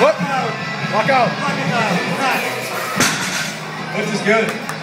What? Walk out. Walk out. This is good.